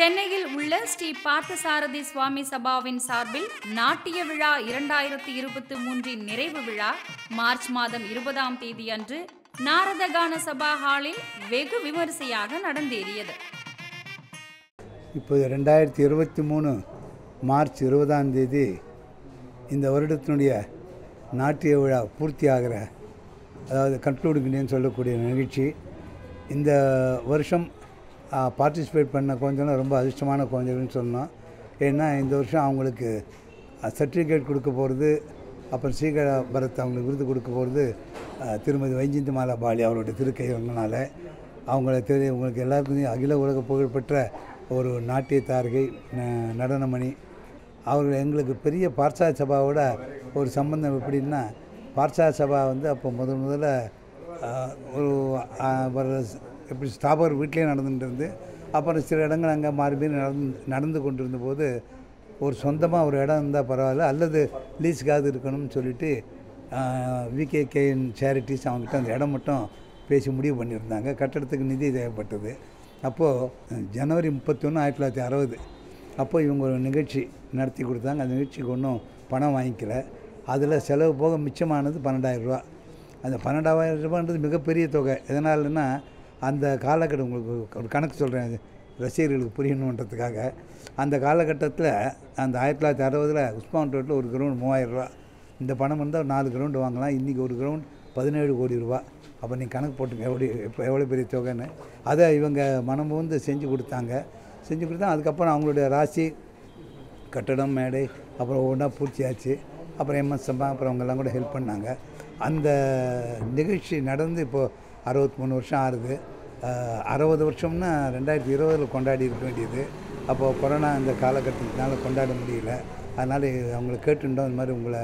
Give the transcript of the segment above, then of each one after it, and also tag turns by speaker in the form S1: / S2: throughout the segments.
S1: சென்னையில் உள்ள ஸ்ரீ பார்த்தசாரதி சுவாமி சபாவின் சார்பில் நாட்டிய விழா இரண்டாயிரத்தி இருபத்தி மூன்றின் நிறைவு விழா மார்ச் மாதம் இருபதாம் தேதி அன்று நாரதகான சபா ஹாலில் வெகு விமரிசையாக நடந்தேறியது.
S2: இப்போது ரெண்டாயிரத்தி இருபத்தி மூணு மார்ச் இருபதாம் தேதி இந்த வருடத்தினுடைய நாட்டிய விழா பூர்த்தியாகிற அதாவது கன்க்ளூடிங்னு சொல்லக்கூடிய நிகழ்ச்சி. இந்த வருஷம் பார்ட்டிசிபேட் பண்ண குழந்தைகளும் ரொம்ப அதிர்ஷ்டமான குழந்தைகள்னு சொன்னோம் ஏன்னா இந்த வருஷம் அவங்களுக்கு சர்டிஃபிகேட் கொடுக்க போகிறது அப்புறம் சீக்கிர பரத் அவங்களுக்கு விருது கொடுக்க போகிறது திருமதி வைஜந்தி மாலா பாலி அவருடைய திருக்கையினால அவங்கள தெரிய உங்களுக்கு எல்லாருக்கும் அகில உலக புகழ்பெற்ற ஒரு நாட்டிய தாரகை நடனமணி. அவர்கள் எங்களுக்கு பெரிய பார்சா சபாவோட ஒரு சம்பந்தம் எப்படின்னா பார்சா சபா வந்து அப்போ முதல் முதல்ல ஒரு எப்படி ஸ்தாபர் வீட்டிலே நடந்துகிட்டு இருந்து அப்புறம் சில இடங்கள் அங்கே மாறி மாறி நடந்து நடந்து கொண்டிருந்த போது ஒரு சொந்தமாக ஒரு இடம் இருந்தால் பரவாயில்ல அல்லது லீஸுக்காவது இருக்கணும்னு சொல்லிட்டு விகேகேஎன் சேரிட்டிஸ் அவங்ககிட்ட அந்த இடம் மட்டும் பேசி முடிவு பண்ணியிருந்தாங்க. கட்டடத்துக்கு நிதி தேவைப்பட்டது. அப்போது ஜனவரி முப்பத்தொன்று ஆயிரத்தி தொள்ளாயிரத்தி அறுபது. அப்போ இவங்க ஒரு நிகழ்ச்சி நடத்தி கொடுத்தாங்க. அந்த நிகழ்ச்சிக்கு ஒன்றும் பணம் வாங்கிக்கல. அதில் செலவு போக மிச்சமானது பன்னெண்டாயிரம் ரூபா அந்த பன்னெண்டாயிரம் ரூபான்றது மிகப்பெரிய தொகை. எதனாலன்னா அந்த காலகட்டம் உங்களுக்கு ஒரு கணக்கு சொல்கிறேன் ரசிகர்களுக்கு புரியணுன்றதுக்காக. அந்த காலகட்டத்தில் அந்த ஆயிரத்தி தொள்ளாயிரத்தி அறுபதில் உஸ்மான் ரோட்டில் ஒரு கிரவுண்ட் மூவாயிரம் ரூபா. இந்த பணம் இருந்தால் நாலு கிரவுண்டு வாங்கலாம். இன்றைக்கி ஒரு கிரவுண்ட் பதினேழு கோடி ரூபா. அப்போ நீங்கள் கணக்கு போட்டுங்க எவ்வளோ இப்போ எவ்வளோ பெரிய தொகைன்னு. அதை இவங்க மனம் வந்து செஞ்சு கொடுத்தாங்க. செஞ்சு கொடுத்தா அதுக்கப்புறம் அவங்களுடைய ராசி கட்டடம் மேடை அப்புறம் ஒவ்வொன்றா பூர்த்தியாச்சு. அப்புறம் எம்எஸ் சம்பா அப்புறம் அவங்கெல்லாம் கூட ஹெல்ப் பண்ணாங்க. அந்த நிகழ்ச்சி நடந்து இப்போது அறுபத்தி மூணு வருஷம் ஆறுது. அறுபது வருஷம்னா ரெண்டாயிரத்தி இருபதில் கொண்டாடி இருக்க வேண்டியது. அப்போது கொரோனா இந்த காலகட்டத்தினால கொண்டாட முடியல. அதனால் அவங்கள கேட்டுட்டோம் இந்த மாதிரி உங்களை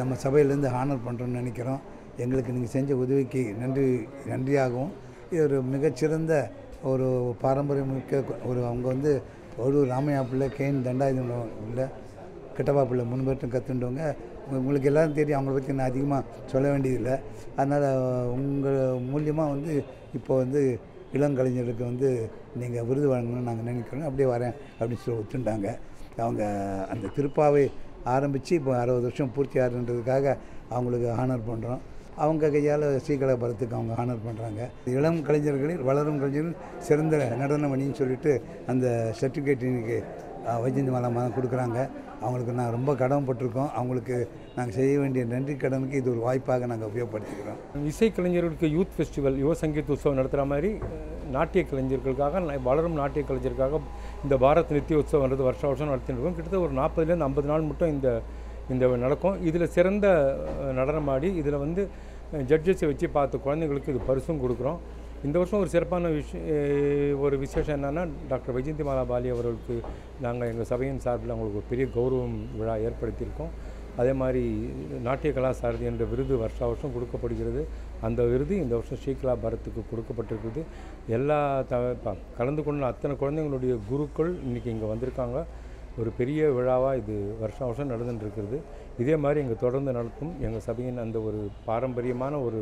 S2: நம்ம சபையிலேருந்து ஹானர் பண்ணுறோம்னு நினைக்கிறோம். எங்களுக்கு நீங்கள் செஞ்ச உதவிக்கு நன்றி நன்றியாகவும் இது ஒரு மிகச்சிறந்த ஒரு பாரம்பரியமிக்க ஒரு அவங்க வந்து ஒரு ராமையா பிள்ளை கேன் தண்டாயுதம் பிள்ளை கிட்டப்பா பிள்ளை முன்பற்றும் கற்றுண்டவங்க உங்களுக்கு எல்லாம் தெரியும் அவங்கள பற்றி நான் அதிகமாக சொல்ல வேண்டியதில்லை. அதனால் உங்கள் மூலியமாக வந்து இப்போ வந்து இளங்கலைஞர்களுக்கு வந்து நீங்கள் விருது வழங்கணும்னு நாங்கள் நினைக்கிறோம். அப்படியே வரேன் அப்படின்னு சொல்லி ஒத்துண்டாங்க. அவங்க அந்த திருப்பாவை ஆரம்பித்து இப்போ அறுபது வருஷம் பூர்த்தி ஆகுன்றதுக்காக அவங்களுக்கு ஹானர் பண்ணுறோம் அவங்க கையால் ஸ்ரீகலாபுரத்துக்கு அவங்க ஹானர் பண்ணுறாங்க இளம் கலைஞர்களில் வளரும் கலைஞர்கள் சிறந்த நடனமணின்னு சொல்லிட்டு அந்த சர்டிஃபிகேட் இன்னைக்கு வைஜந்தி மாலாமா கொடுக்குறாங்க. அவங்களுக்கு நான் ரொம்ப கடமைப்பட்டிருக்கோம். அவங்களுக்கு நாங்கள் செய்ய வேண்டிய நன்றி கடனுக்கு இது ஒரு வாய்ப்பாக நாங்கள் உபயோகப்படுத்திக்கிறோம்.
S3: இசைக்கலைஞர்களுக்கு யூத் ஃபெஸ்டிவல் யுவ சங்கீத் உற்சவம் நடத்துகிற மாதிரி நாட்டிய கலைஞர்களுக்காக வளரும் நாட்டிய கலைஞருக்காக இந்த பாரத் நித்திய உற்சவம்ன்றது வருஷம் வருஷம் நடத்திட்டு இருக்கோம். கிட்டத்தட்ட ஒரு நாற்பதுலேருந்து ஐம்பது நாள் மட்டும் இந்த இந்த நடக்கும். இதில் சிறந்த நடனமாடி இதில் வந்து ஜட்ஜஸை வச்சு பார்த்து குழந்தைங்களுக்கு இது பரிசும் கொடுக்குறோம். இந்த வருஷம் ஒரு சிறப்பான விஷயம் ஒரு விசேஷம் என்னென்னா டாக்டர் வைஜந்தி மாலா பாலி அவர்களுக்கு நாங்கள் எங்கள் சபையின் சார்பில் அவங்களுக்கு ஒரு பெரிய கௌரவம் விழா ஏற்படுத்தியிருக்கோம். அதே மாதிரி நாட்டிய கலா சாரதி என்ற விருது வருஷா வருஷம் கொடுக்கப்படுகிறது. அந்த விருது இந்த வருஷம் ஸ்ரீகலா பாரத்துக்கு கொடுக்கப்பட்டிருக்குது. எல்லா த கலந்து கொண்ட அத்தனை குழந்தைங்களுடைய குருக்கள் இன்றைக்கி இங்கே வந்திருக்காங்க. ஒரு பெரிய விழாவாக இது வருஷம் வருஷம் நடந்துட்டு இருக்கிறது இதே மாதிரி இங்கே தொடர்ந்து நடத்தும் எங்கள் சபையின் அந்த ஒரு பாரம்பரியமான ஒரு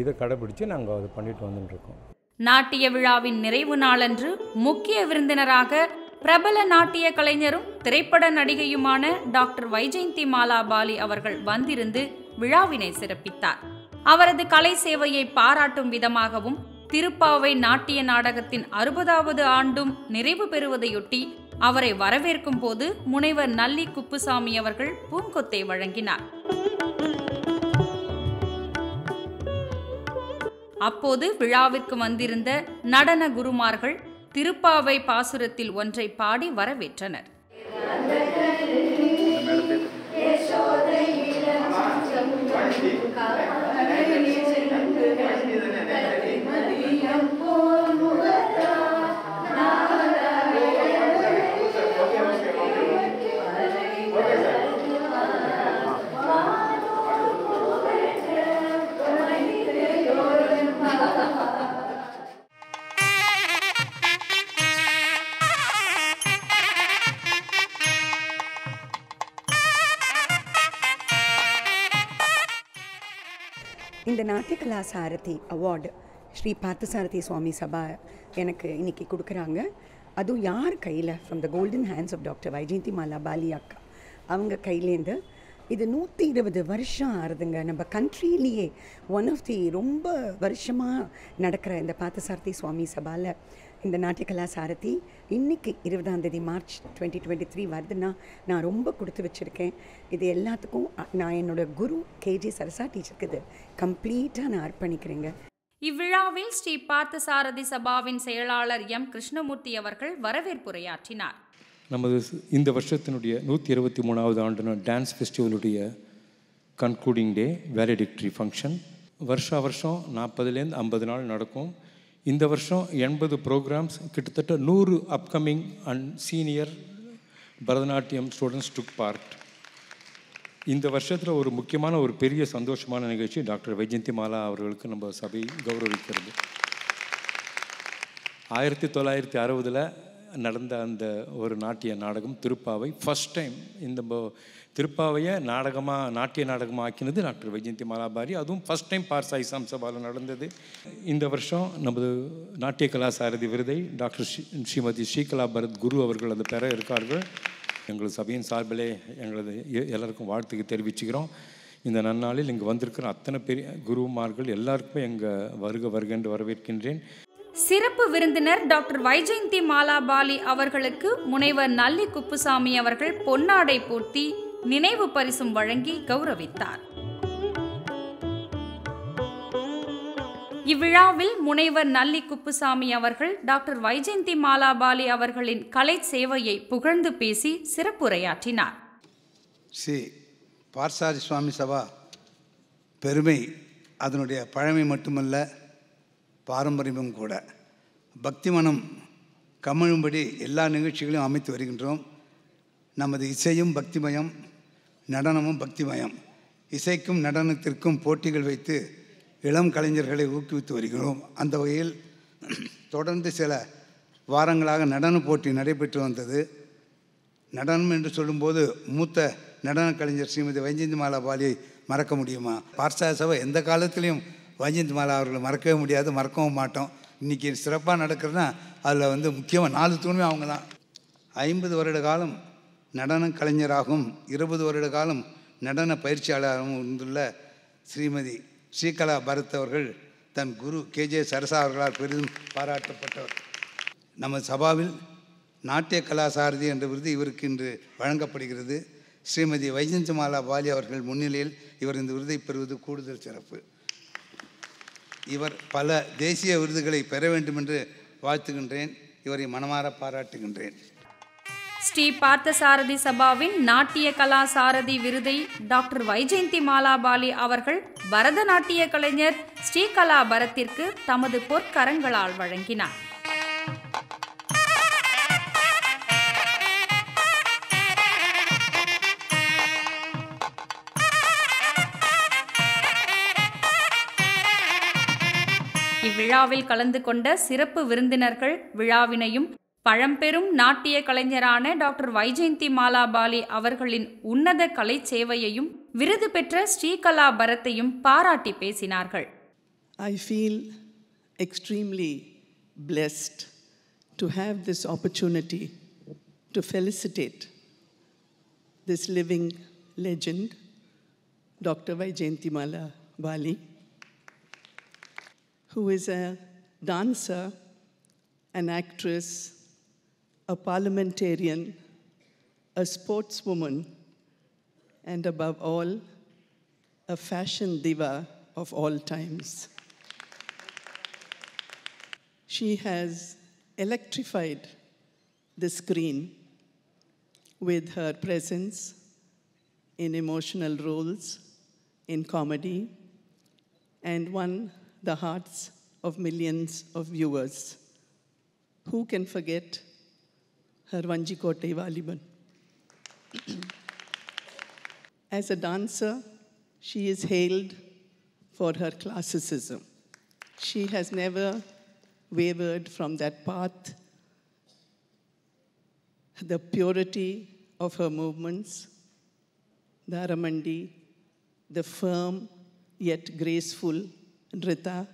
S3: இதை கடைபிடிச்சு நாங்கள் அதை பண்ணிட்டு வந்துட்டுருக்கோம்
S1: நாட்டிய விழாவின் நிறைவு நாளன்று முக்கிய விருந்தினராக பிரபல நாட்டிய கலைஞரும் திரைப்பட நடிகையுமான டாக்டர் வைஜெயந்தி மாலா பாலி அவர்கள் வந்திருந்து விழாவினை சிறப்பித்தார். அவரது கலை சேவையை பாராட்டும் விதமாகவும் திருப்பாவை நாட்டிய நாடகத்தின் அறுபதாவது ஆண்டும் நிறைவு பெறுவதையொட்டி அவரை வரவேற்கும் போது முனைவர் நல்லி குப்புசாமி அவர்கள் பூங்கொத்தை வழங்கினார். அப்போது விழாவிற்கு வந்திருந்த நடன குருமார்கள் திருப்பாவை பாசுரத்தில் ஒன்றை பாடி வரவேற்றனர்.
S4: சாரதி அவார்டு. ஸ்ரீ பார்த்தசாரதி சுவாமி சபா எனக்கு இன்னைக்கு கொடுக்குறாங்க. அதுவும் யார் கையில்? From the golden hands of doctor Vyjayanthimala Bali அக்கா அவங்க கையிலேருந்து இது நூற்றி இருபது வருஷம் ஆறுதுங்க. நம்ம கண்ட்ரிலேயே ஒன் ஆஃப் தி ரொம்ப வருஷமாக நடக்கிற இந்த பார்த்தசாரதி சுவாமி சபாவில் இந்த நாட்டியகலா சாரதி இன்னைக்கு இருபதாம் தேதி மார்ச் டுவெண்ட்டி டுவெண்ட்டி த்ரீ வருதுன்னா நான் ரொம்ப கொடுத்து வச்சுருக்கேன். இது எல்லாத்துக்கும் நான் என்னோட குரு கேஜே சரசா டீச்சருக்கு இது கம்ப்ளீட்டாக நான் அர்ப்பணிக்கிறேங்க.
S1: இவ்விழாவில் ஸ்ரீ பார்த்தசாரதி சபாவின் செயலாளர் எம் கிருஷ்ணமூர்த்தி அவர்கள் வரவேற்புரையாற்றினார்.
S3: நமது இந்த வருஷத்தினுடைய நூற்றி இருபத்தி மூணாவது ஆண்டு டான்ஸ் ஃபெஸ்டிவலுடைய கன்க்ளூடிங் டே வேலிடிக்டரி ஃபங்க்ஷன் வருஷா வருஷம் நாற்பதுலேருந்து ஐம்பது நாள் நடக்கும். இந்த வருஷம் எண்பது ப்ரோக்ராம்ஸ் கிட்டத்தட்ட நூறு upcoming and senior Bharatanatyam students took part இந்த வருஷத்தில் ஒரு முக்கியமான ஒரு பெரிய சந்தோஷமான நிகழ்ச்சி டாக்டர் வைஜந்தி மாலா அவர்களுக்கு நம்ம சபை கௌரவிக்கிறது. ஆயிரத்தி தொள்ளாயிரத்தி அறுபதில் நடந்த அந்த ஒரு நாட்டிய நாடகம் திருப்பாவை. ஃபர்ஸ்ட் டைம் இந்த திருப்பாவையை நாடகமாக நாட்டிய நாடகமாக ஆக்கினது டாக்டர் வைஜெயந்தி மாலாபாரி அதுவும் ஃபர்ஸ்ட் டைம் பார்சாய் சாம்சபாவில் நடந்தது. இந்த வருஷம் நமது நாட்டிய கலாசாரதி விருதை டாக்டர் ஸ்ரீ ஸ்ரீமதி ஸ்ரீகலா பரத் குரு அவர்கள் அதை பெற இருக்கார்கள். எங்கள் சபையின் சார்பிலே எங்களது எ- எல்லாருக்கும் வாழ்த்துக்கு தெரிவிச்சுக்கிறோம். இந்த நன்னாளில் இங்கே வந்திருக்கிற அத்தனை பெரிய குருமார்கள் எல்லாருக்குமே எங்கள் வருக வருக என்று வரவேற்கின்றேன்.
S1: சிறப்பு விருந்தினர் டாக்டர் வைஜெயந்தி மாலாபாலி அவர்களுக்கு முனைவர் நல்லி குப்புசாமி அவர்கள் பொன்னாடை போர்த்தி நினைவு பரிசும் வழங்கி கௌரவித்தார். இவ்விழாவில் முனைவர் நல்லி குப்புசாமி அவர்கள் டாக்டர் வைஜெயந்தி மாலாபாலி அவர்களின் கலை சேவையை புகழ்ந்து பேசி சிறப்புரையாற்றினார்.
S2: ஸ்ரீ பார்சாரி சுவாமி சபா பெருமை அதனுடைய பழமை மட்டுமல்ல பாரம்பரியமும் கூட. பக்தி மனம் கமழும்படி எல்லா நிகழ்ச்சிகளையும் அமைத்து வருகின்றோம். நமது இசையும் பக்திமயம் நடனமும் பக்திமயம். இசைக்கும் நடனத்திற்கும் போட்டிகள் வைத்து இளம் கலைஞர்களை ஊக்குவித்து வருகிறோம். அந்த வகையில் தொடர்ந்து சில வாரங்களாக நடன போட்டி நடைபெற்று வந்தது. நடனம் என்று சொல்லும்போது மூத்த நடன கலைஞர் ஸ்ரீமதி வைஜெயந்தி மாலா பாலியை மறக்க முடியுமா? பார்சா சபை எந்த காலத்திலையும் வஞ்சந்த் மாலா அவர்களை மறக்கவே முடியாது மறக்கவும் மாட்டோம். இன்றைக்கி சிறப்பாக நடக்கிறதுனா அதில் வந்து முக்கியமாக நாலு தூணுமே அவங்க தான். ஐம்பது வருட காலம் நடன கலைஞராகவும் இருபது வருட காலம் நடன பயிற்சியாளராகவும் இருந்துள்ள ஸ்ரீமதி ஸ்ரீகலா பரத் அவர்கள் தன் குரு கேஜே சரசா அவர்களால் பெரிதும் பாராட்டப்பட்டவர். நமது சபாவில் நாட்டிய கலாசாரதி என்ற விருது இவருக்கு இன்று வழங்கப்படுகிறது. ஸ்ரீமதி வைஜந்தமாலா பாலி அவர்கள் முன்னிலையில் இவர் இந்த விருதை பெறுவது கூடுதல் சிறப்பு. இவர் பல தேசிய விருதுகளை பெற வேண்டும் என்று வாழ்த்துகின்றேன். இவரை மனமாற பாராட்டுகின்றேன்.
S1: ஸ்ரீ பார்த்தசாரதி சபாவின் நாட்டிய கலா சாரதி விருதை டாக்டர் வைஜெயந்தி மாலாபாலி அவர்கள் பரதநாட்டிய கலைஞர் ஸ்ரீகலா பரத்திற்கு தமது பொற்கரங்களால் வழங்கினார். விழாவில் கலந்து கொண்ட சிறப்பு விருந்தினர்கள் விழாவினையும் பழம்பெரும் நாட்டிய கலைஞரான டாக்டர் வைஜெயந்தி மாலாபாலி அவர்களின் உன்னத கலை சேவையையும் விருது பெற்ற ஸ்ரீகலா பரத்தையும் பாராட்டி பேசினார்கள்
S5: I feel extremely blessed to have this opportunity to felicitate this living legend, Dr. Vaijayantimala Bali, who is a dancer, an actress, a parliamentarian, a sportswoman, and above all, a fashion diva of all times. She has electrified the screen with her presence in emotional roles, in comedy, and won the hearts of millions of viewers. Who can forget her Vanjikote Valiban? As a dancer, she is hailed for her classicism. She has never wavered from that path. The purity of her movements, the Aramandi, the firm yet graceful Nrita,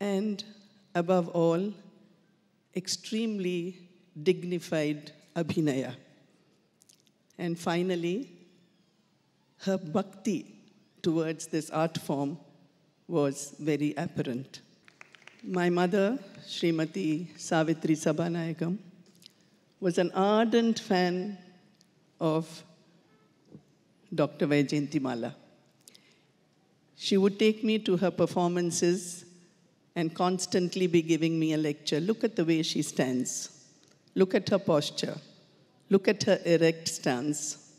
S5: and above all, extremely dignified abhinaya. And finally, her bhakti towards this art form was very apparent. My mother, Srimati Savitri Sabhanayakam, was an ardent fan of Dr. Vaijayanti Mala. She would take me to her performances and constantly be giving me a lecture. Look at the way she stands. Look at her posture. Look at her erect stance.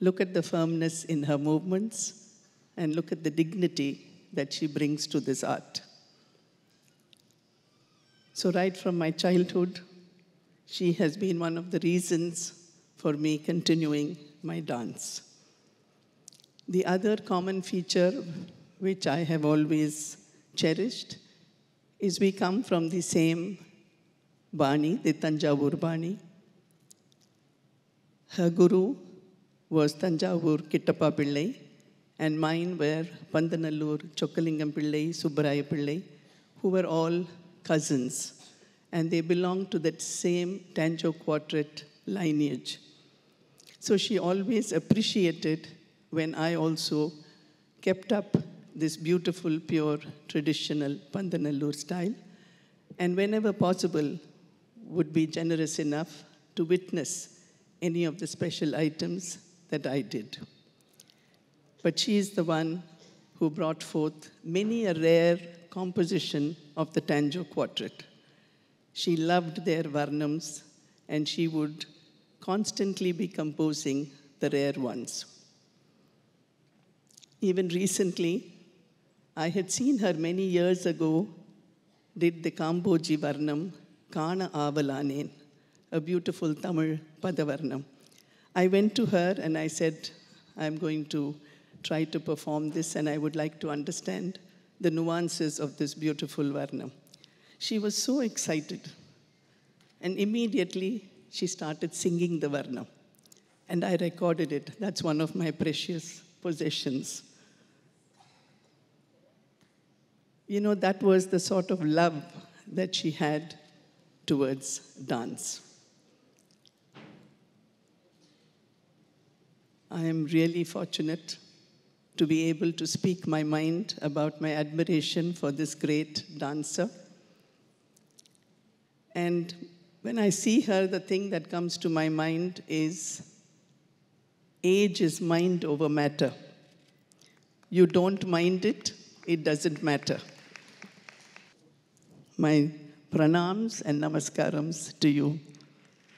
S5: Look at the firmness in her movements. And look at the dignity that she brings to this art. So, right from my childhood, she has been one of the reasons for me continuing my dance. The other common feature which I have always cherished is we come from the same Bani, the Tanjavur Bani. Her guru was Tanjavur Kittappa Pillai, and mine were Pandanallur Chokkalingam Pillai, Subbaraya Pillai, who were all cousins, and they belonged to that same Tanjo Quartet lineage. So she always appreciated when I also kept up this beautiful, pure, traditional Pandanallur style, and whenever possible, would be generous enough to witness any of the special items that I did. But she is the one who brought forth many a rare composition of the Tanjo Quartet. She loved their varnams, and she would constantly be composing the rare ones. Even recently, I had seen her many years ago did the Kamboji Varnam Kana Avalanen, a beautiful Tamil Padavarnam. I went to her and I said, I'm going to try to perform this and I would like to understand the nuances of this beautiful Varnam. She was so excited. And immediately she started singing the Varnam. And I recorded it. That's one of my precious possessions. You know, that was the sort of love that she had towards dance. I am really fortunate to be able to speak my mind about my admiration for this great dancer. And when I see her, the thing that comes to my mind is age is mind over matter. You don't mind it, it doesn't matter My pranams and namaskarams to you.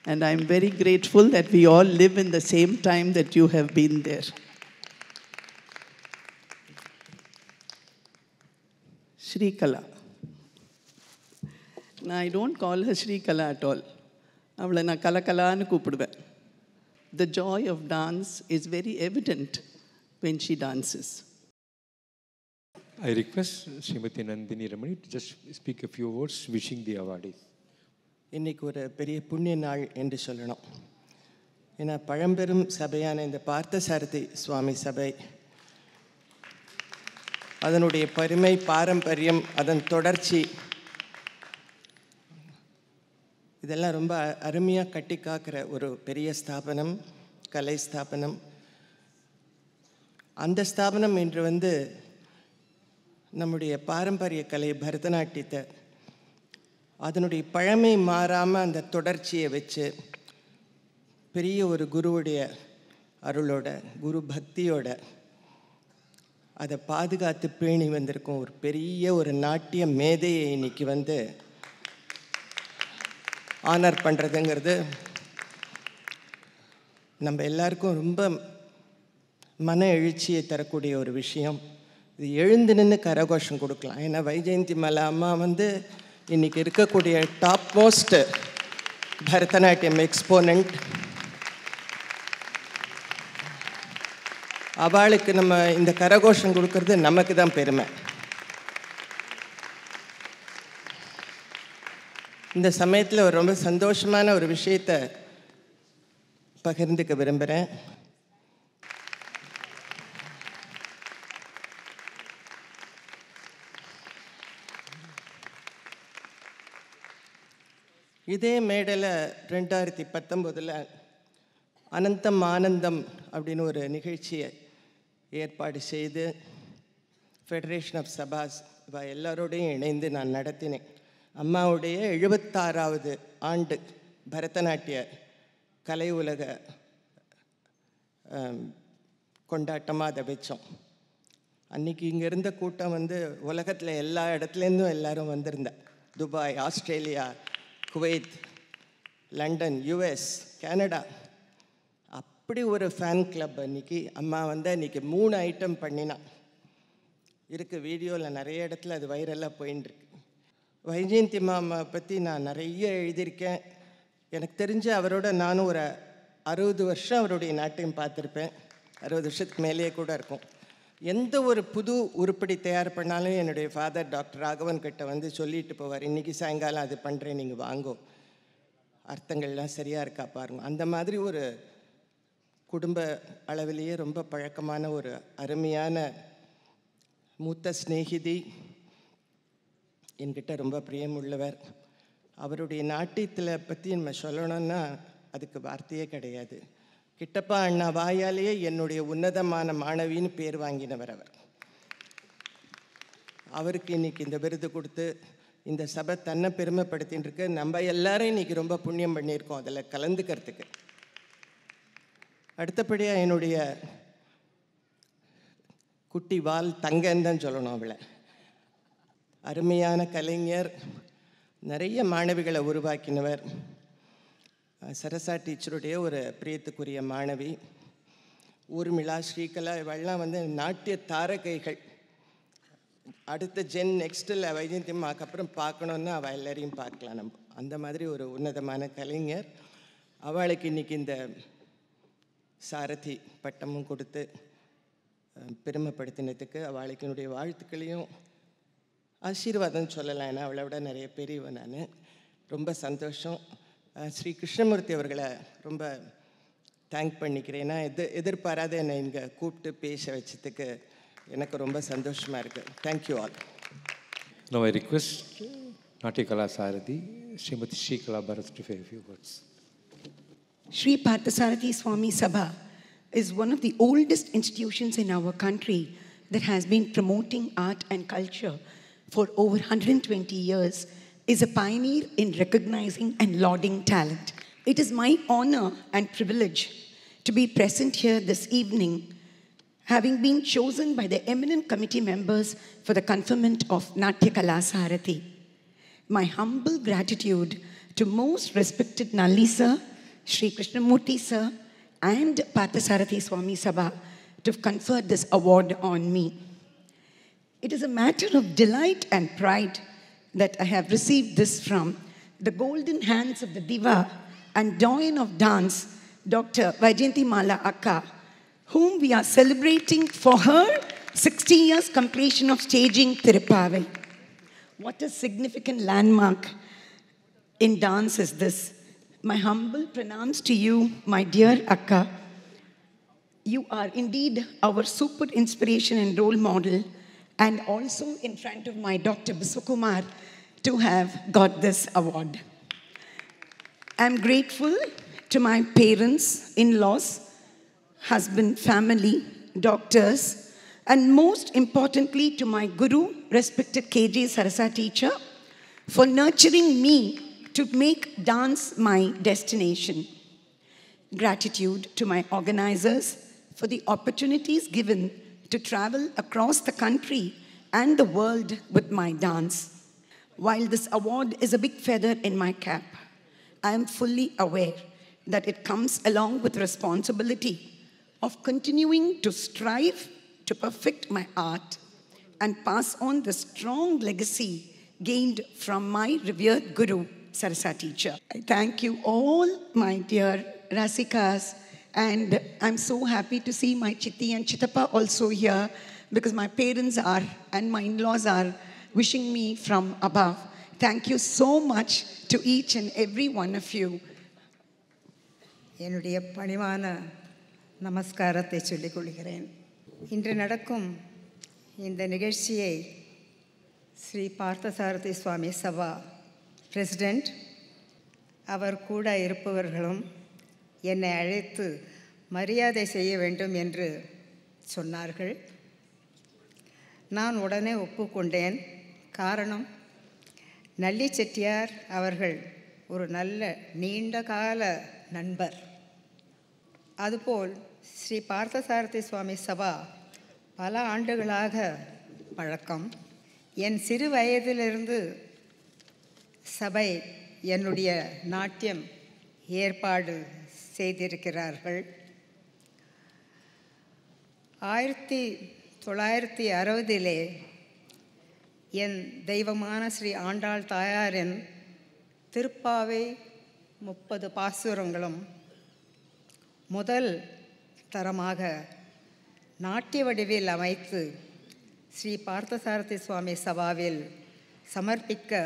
S5: And I'm very grateful that we all live in the same time that you have been there. Shrikala. Now, I don't call her Shrikala at all. அவளை நான் கலகலான்னு கூப்பிடுவேன் The joy of dance is very evident when she dances.
S3: I request Srimati Nandini Ramani to just speak a few words wishing the awardees.
S6: இன்னைக்கு ஒரு பெரிய புண்ணிய நாள் என்று சொல்லணும் ஏன்னா பழம்பெரும் சபையான இந்த பார்த்தசாரதி சுவாமி சபை அதனுடைய பெருமை பாரம்பரியம் அதன் தொடர்ச்சி இதெல்லாம் ரொம்ப அருமையாக கட்டி காக்கிற ஒரு பெரிய ஸ்தாபனம் கலை ஸ்தாபனம் அந்த ஸ்தாபனம் இன்று வந்து நம்முடைய பாரம்பரிய கலை பரதநாட்டியத்தை அதனுடைய பழமை மாறாமல் அந்த தொடர்ச்சியை வச்சு பெரிய ஒரு குருவுடைய அருளோட குரு பக்தியோட அதை பாதுகாத்து பேணி வந்திருக்கும் ஒரு பெரிய ஒரு நாட்டிய மேதையை இன்னைக்கு வந்து ஆனர் பண்ணுறதுங்கிறது நம்ம எல்லாருக்கும் ரொம்ப மன எழுச்சியை தரக்கூடிய ஒரு விஷயம். இது எழுந்து நின்று கரகோஷம் கொடுக்கலாம். ஏன்னா வைஜெயந்தி மலை அம்மா வந்து இன்னைக்கு இருக்கக்கூடிய டாப் மோஸ்ட் பரதநாட்டியம் எக்ஸ்போனண்ட் அவளுக்கு நம்ம இந்த கரகோஷம் கொடுக்கறது நமக்கு தான் பெருமை. இந்த சமயத்தில் ஒரு ரொம்ப சந்தோஷமான ஒரு விஷயத்தை பகிர்ந்துக்க விரும்புகிறேன் இதே மேடையில் ரெண்டாயிரத்தி பத்தொம்போதில் அனந்தம் ஆனந்தம் அப்படின்னு ஒரு நிகழ்ச்சியை ஏற்பாடு செய்து ஃபெடரேஷன் ஆஃப் சபாஸ் இவ எல்லாரோடையும் இணைந்து நான் நடத்தினேன். அம்மாவுடைய எழுபத்தாறாவது ஆண்டு பரதநாட்டிய கலை உலக கொண்டாட்டமாக அதை வச்சோம். அன்றைக்கி இங்கே இருந்த கூட்டம் வந்து உலகத்தில் எல்லா இடத்துலேருந்தும் எல்லோரும் வந்திருந்தேன் Dubai Australia Kuwait London US Canada அப்படி ஒரு ஃபேன் கிளப் அன்றைக்கி அம்மா வந்து அன்றைக்கி மூணு ஐட்டம் பண்ணினான் இருக்க வீடியோவில் நிறைய இடத்துல அது வைரலாக போயின்னு இருக்கு வைஜெயந்தி மாமா பற்றி நான் நிறைய எழுதியிருக்கேன். எனக்கு தெரிஞ்ச அவரோட நானும் ஒரு அறுபது வருஷம் அவருடைய நாட்டையும் பார்த்துருப்பேன். அறுபது வருஷத்துக்கு மேலேயே கூட இருக்கும். எந்த ஒரு புது உருப்படி தயார் பண்ணாலும் என்னுடைய ஃபாதர் டாக்டர் ராகவன் கிட்ட வந்து சொல்லிட்டு போவார் இன்றைக்கி சாயங்காலம் அது பண்ணுறேன் நீங்கள் வாங்கோ. அர்த்தங்கள்லாம் சரியாக இருக்கா பாருங்க. அந்த மாதிரி ஒரு குடும்ப அளவிலேயே ரொம்ப பழக்கமான ஒரு அருமையான மூத்த சிநேகிதி என்கிட்ட ரொம்ப பிரியமுள்ளவர் அவருடைய நாட்டியத்தில் பற்றி நம்ம சொல்லணும்னா அதுக்கு வார்த்தையே கிடையாது. கிட்டப்பா அண்ணா வாயாலேயே என்னுடைய உன்னதமான மாணவின்னு பேர் வாங்கினவர் அவர். அவருக்கு இன்னைக்கு இந்த விருது கொடுத்து இந்த சபை தன்னை பெருமைப்படுத்தின்னு இருக்கு. நம்ம எல்லாரும் இன்னைக்கு ரொம்ப புண்ணியம் பண்ணியிருக்கோம் அதில் கலந்துக்கிறதுக்கு. அடுத்தபடியாக என்னுடைய குட்டி வால் தங்கன்னு தான் சொல்லணும் அவளை. அருமையான கலைஞர் நிறைய மாணவிகளை உருவாக்கினவர். சரசா டீச்சருடைய ஒரு பிரியத்துக்குரிய மாணவி ஊர்மிளா ஸ்ரீகலா இவெல்லாம் வந்து நாட்டிய தாரகைகள். அடுத்த ஜென் நெக்ஸ்ட்டில் வைஜெயந்தி அம்மாக்கு அப்புறம் பார்க்கணுன்னா அவள் எல்லாரையும் பார்க்கலாம் நம்ம. அந்த மாதிரி ஒரு உன்னதமான கலைஞர். அவளுக்கு இன்னைக்கு இந்த சாரதி பட்டமும் கொடுத்து பெருமைப்படுத்தினத்துக்கு பெருமைப்படுத்தினதுக்கு அவளுக்கு என்னுடைய வாழ்த்துக்களையும் ஆசீர்வாதம் சொல்லலாம். ஏன்னா அவளை விட நிறைய பெரியவன் நான். ரொம்ப சந்தோஷம். ஸ்ரீ கிருஷ்ணமூர்த்தி அவர்களை ரொம்ப தேங்க் பண்ணிக்கிறேன் ஏன்னா எது எதிர்பாராத என்னை இங்கே கூப்பிட்டு பேச வச்சதுக்கு எனக்கு ரொம்ப சந்தோஷமாக இருக்குது
S3: thank you all request Natya Kala Saradi, Srimati Sri Kala Bharat to say a few words.
S4: Sri Parthasarathi Swami Sabha is one of the oldest institutions in our country that has been promoting art and culture for over 120 years, is a pioneer in recognizing and lauding talent. It is my honor and privilege to be present here this evening, having been chosen by the eminent committee members for the conferment of Natya Kala Sarathi. My humble gratitude to most respected Nalli sir, Sri Krishnamurti sir, and Parthasarathi Swami Sabha to confer this award on me. It is a matter of delight and pride that I have received this from the golden hands of the diva and doyen of dance, Dr. Vajanti Mala Akka, whom we are celebrating for her 60 years completion of staging Tirupavai. What a significant landmark in dance is this. My humble pranams to you, my dear Akka. You are indeed our super inspiration and role model, and also in front of my Dr. Bisukumar to have got this award. I'm grateful to my parents, in laws, husband, family, doctors, and most importantly to my guru, respected KJ Sarasa teacher, for nurturing me to make dance my destination. Gratitude to my organizers for the opportunities given to travel across the country and the world with my dance. While this award is a big feather in my cap, I am fully aware that it comes along with responsibility of continuing to strive to perfect my art and pass on the strong legacy gained from my revered guru, Sarasa teacher. I thank you all, my dear Rasikas, and I'm so happy to see my Chitti and Chitapa also here because my parents are and my in-laws are wishing me from above. Thank you so much to each and every one of you.
S7: என்னுடைய பணிவான நமஸ்காரத்தை சொல்லிக் கொள்கிறேன் இன்று நடக்கும் இந்த நிகழ்ச்சியை ஸ்ரீ பார்த்தசாரதி சுவாமி Sabha president அவர் கூட இருப்பவர்களும் என்னை அழைத்து மரியாதை செய்ய வேண்டும் என்று சொன்னார்கள். நான் உடனே ஒப்புக்கொண்டேன். காரணம் நல்லி செட்டியார் அவர்கள் ஒரு நல்ல நீண்ட கால நண்பர். அதுபோல் ஸ்ரீ பார்த்தசாரதி சுவாமி சபா பல ஆண்டுகளாக பழக்கம். என் சிறு வயதிலிருந்து சபை என்னுடைய நாட்டியம் ஏற்பாடு செய்திருக்கிறார்கள். ஆயிரத்தி தொள்ளாயிரத்தி அறுபதிலே என் தெய்வமான ஸ்ரீ ஆண்டாள் தாயாரின் திருப்பாவை முப்பது பாசுரங்களும் முதல் தரமாக நாட்டிய வடிவில் அமைத்து ஸ்ரீ பார்த்தசாரதி சுவாமி சபாவில் சமர்ப்பிக்க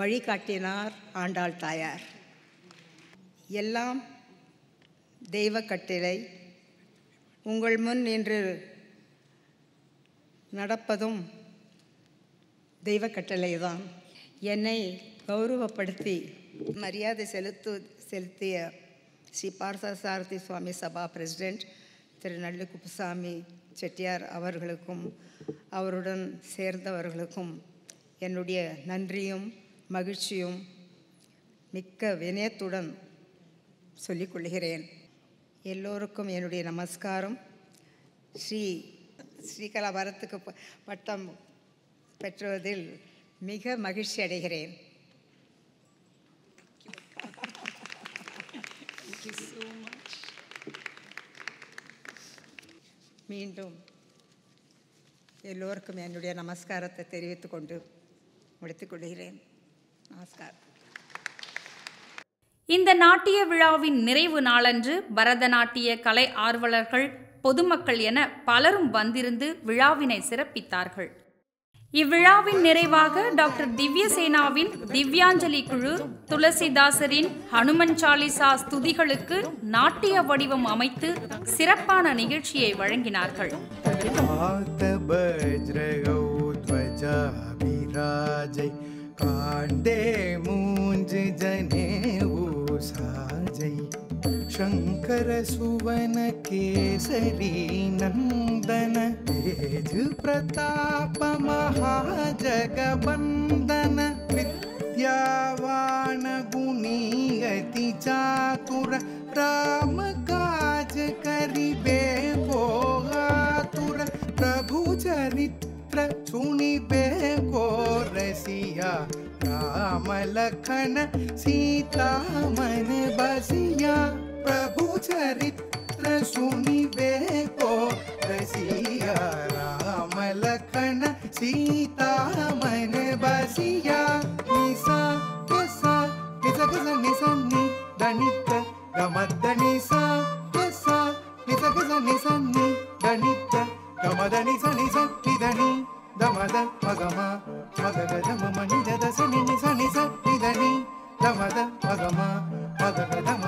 S7: வழிகாட்டினார் ஆண்டாள் தாயார். எல்லாம் தெய்வ கட்டிலை உங்கள் முன் இன்று நடப்பதும் தெய்வ கட்டளைதான். என்னை கௌரவப்படுத்தி மரியாதை செலுத்து செலுத்திய ஸ்ரீ பார்த்தசாரதி சுவாமி சபா பிரசிடெண்ட் திரு நல்லு குப்புசாமி செட்டியார் அவர்களுக்கும் அவருடன் சேர்ந்தவர்களுக்கும் என்னுடைய நன்றியும் மகிழ்ச்சியும் மிக்க வினயத்துடன் சொல்லிக்கொள்கிறேன் எல்லோருக்கும் என்னுடைய நமஸ்காரம். ஸ்ரீ ஸ்ரீகலாபரத்துக்கு பட்டம் பெற்றுவதில் மிக மகிழ்ச்சி அடைகிறேன். மீண்டும் எல்லோருக்கும் என்னுடைய நமஸ்காரத்தை தெரிவித்துக் கொண்டு முடித்துக் கொள்கிறேன். நமஸ்காரம்.
S1: இந்த நாட்டிய விழாவின் நிறைவு நாளன்று பரதநாட்டிய கலை ஆர்வலர்கள் பொதுமக்கள் என பலரும் வந்திருந்து விழாவினை சிறப்பித்தார்கள். இவ்விழாவின் நிறைவாக டாக்டர் திவ்யசேனாவின் திவ்யாஞ்சலி குழு துளசிதாசரின் ஹனுமன் சாலிசா ஸ்துதிகளுக்கு நாட்டிய வடிவம் அமைத்து சிறப்பான நிகழ்ச்சியை வழங்கினார்கள்.
S8: காண்டே மூன்று ஜனே साजै। शङ्कर सुवन केसरी नन्दन तेज प्रताप महाजगवन्दन विद्यावान गुणी अति चातुर राम सुनिबे को रसिया, राम लखन, सीता मन बसिया। प्रभु चरित्र सुनिबे को रसिया, राम लखन, सीता मन बसिया। निसा निसा निसा गसा निसा नि, दनित, गमद निसा निसा निसा गसा निसा नि, दनित, गमद निसा निसा निदनि
S9: ದಮದ ಮಗಮ ಮಗದ ದಮ ಮಣಿ ದದ ಸನಿ ಸನಿ ಸನಿ ಧನಿ ದಮದ ಮಗಮ ಮಗದ ದಮ